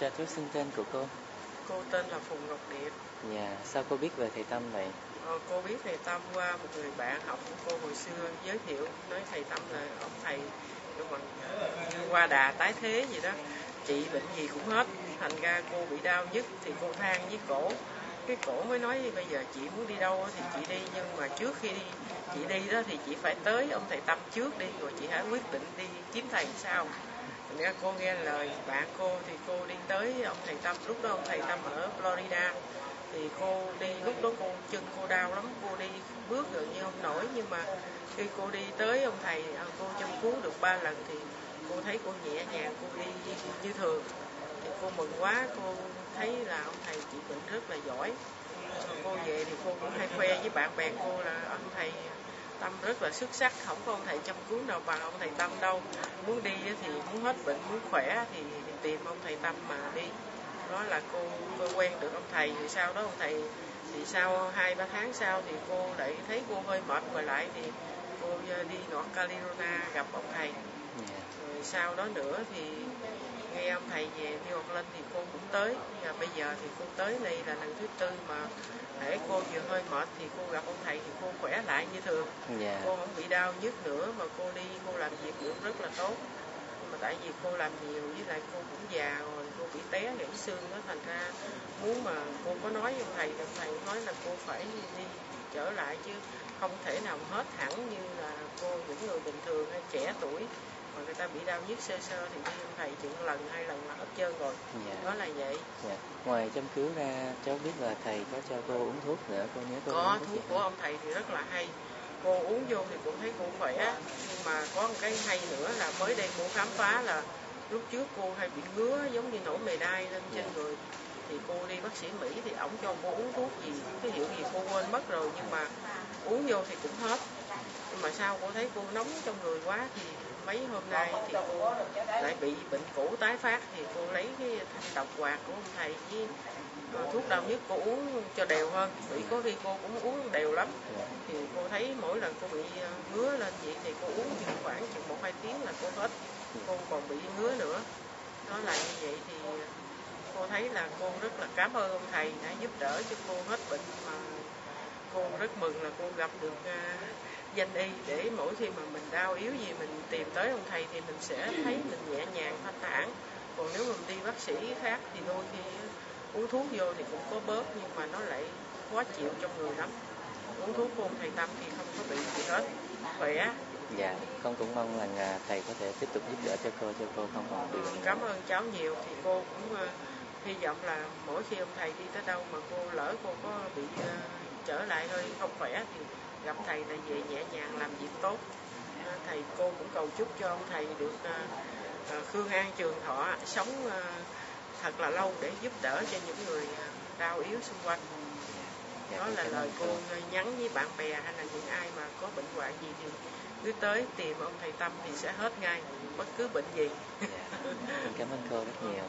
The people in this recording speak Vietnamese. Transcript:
Cho chú xin tên của cô. Cô tên là Phùng Ngọc Điệp. Dạ, sao cô biết về thầy Tâm vậy? Ờ, cô biết thầy Tâm qua một người bạn học của cô hồi xưa giới thiệu nói thầy Tâm là ông thầy như qua đà tái thế gì đó chị bệnh gì cũng hết thành ra cô bị đau nhức thì cô than với cổ cái cổ mới nói bây giờ, chị muốn đi đâu thì chị đi, nhưng mà trước khi đi, chị đi đó thì chị phải tới ông thầy Tâm trước đi, rồi chị hãy quyết định đi kiếm thầy sau. Thành ra cô nghe lời bạn cô thì cô đi tới ông thầy Tâm. Lúc đó ông thầy Tâm ở Florida thì cô đi, lúc đó cô chân cô đau lắm, cô đi bước gần như không nổi. Nhưng mà khi cô đi tới ông thầy à, cô chăm cứu được ba lần thì cô thấy cô nhẹ nhàng, cô đi như thường thì cô mừng quá cô thấy là ông thầy trị bệnh rất là giỏi. Cô về thì cô cũng hay khoe với bạn bè cô là ông thầy tâm rất là xuất sắc. Không có ông thầy chăm cứu nào bằng ông thầy tâm đâu. Muốn đi thì muốn hết bệnh muốn khỏe thì tìm ông thầy tâm mà đi. Đó là cô, cô quen được ông thầy thì sau đó ông thầy thì sau hai ba tháng sau thì cô lại thấy cô hơi mệt. Và lại thì cô ờ, đi ngọn Carolina gặp ông thầy. Rồi sau đó nữa thì nghe ông thầy về New Orleans thì cô cũng tới. Và bây giờ thì cô tới đây là lần thứ tư mà để cô vừa hơi mệt thì cô gặp ông thầy thì cô khỏe lại như thường. Dạ. cô không bị đau nhức nữa mà cô đi cô làm việc cũng rất là tốt. Nhưng mà tại vì cô làm nhiều với lại cô cũng già rồi cô bị té gãy xương đó thành ra muốn mà cô có nói với ông thầy thì ông thầy nói là cô phải đi trở lại chứ không thể nào hết hẳn như là cô những người bình thường hay trẻ tuổi bị đau nhức sơ sơ thì đi thầy chừng lần hai lần là hết trơn rồi. Dạ. đó là vậy. Dạ. Ngoài chăm cứu ra, cháu biết là thầy có cho cô uống thuốc nữa, cô nhớ cô có thuốc gì? của ông thầy thì rất là hay. Cô uống vô thì cũng thấy cô khỏe. Nhưng mà có một cái hay nữa là mới đây cô khám phá là lúc trước cô hay bị ngứa giống như nổi mề đai lên trên Dạ. người. Thì cô đi bác sĩ Mỹ thì ổng cho cô uống thuốc gì cái hiệu gì cô quên mất rồi. Nhưng mà uống vô thì cũng hết sau cô thấy cô nóng trong người quá thì mấy hôm nay thì cô lại bị bệnh cũ tái phát thì cô lấy cái thanh độc hoạt của ông thầy với ờ, thuốc đau nhức cô uống cho đều hơn. Vì có khi cô cũng uống đều lắm. Thì cô thấy mỗi lần cô bị ờ, ngứa lên vậy thì cô uống chừng khoảng chừng một hai tiếng là cô hết. Cô còn bị ngứa nữa. Đó là như vậy thì cô thấy là cô rất là cảm ơn ông thầy đã giúp đỡ cho cô hết bệnh mà cô rất mừng là cô gặp được à, danh y để mỗi khi mà mình đau yếu gì mình tìm tới ông thầy thì mình sẽ thấy mình nhẹ nhàng thanh thản. Còn nếu mà mình đi bác sĩ khác thì đôi khi uống thuốc vô thì cũng có bớt nhưng mà nó lại khó chịu trong người lắm. Uống thuốc của ông thầy tâm thì không có bị gì hết. Khỏe. Dạ, con cũng mong rằng à, thầy có thể tiếp tục giúp đỡ cho cô, cho cô không còn bị bệnh. cảm ơn cháu nhiều thì cô cũng ờ, hy vọng là mỗi khi ông thầy đi tới đâu mà cô lỡ cô có bị ờ, trở lại hơi không khỏe thì gặp thầy là về nhẹ nhàng làm việc tốt Ờ, thầy cô cũng cầu chúc cho ông thầy được ờ, ờ, khương an trường thọ sống thật là lâu để giúp đỡ cho những người đau yếu xung quanh Dạ, đó con là lời cô nhắn với bạn bè hay là những ai mà có bệnh hoạn gì thì cứ tới tìm ông thầy tâm thì sẽ hết ngay bất cứ bệnh gì Dạ. Cảm ơn cô rất nhiều.